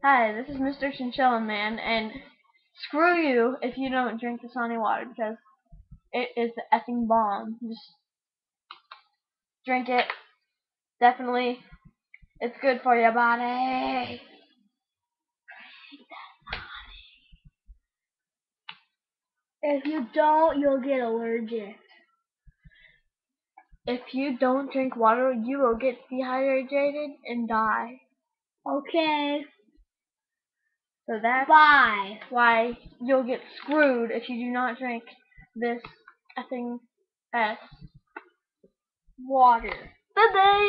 Hi, this is Mr. Chinchilla Man, and screw you if you don't drink the Dasani water because it is the effing bomb. Just drink it. Definitely, it's good for your body. If you don't, you'll get allergic. If you don't drink water, you will get dehydrated and die. Okay. So that's Bye. why you'll get screwed if you do not drink this effing S water. Bye bye.